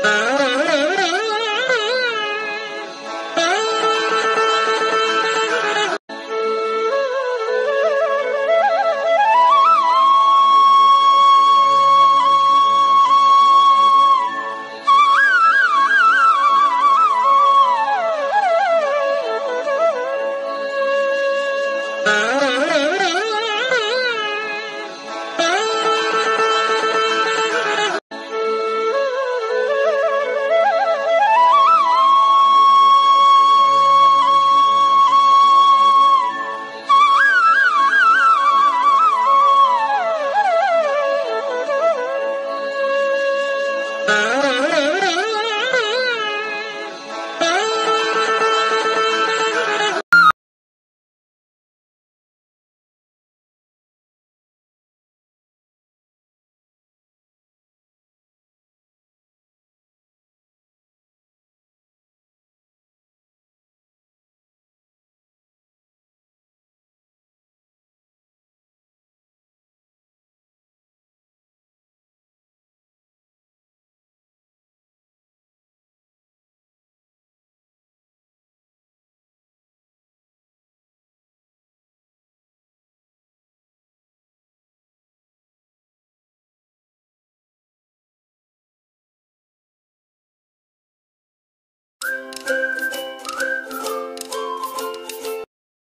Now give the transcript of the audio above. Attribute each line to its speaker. Speaker 1: Uh-huh.
Speaker 2: Uh-huh.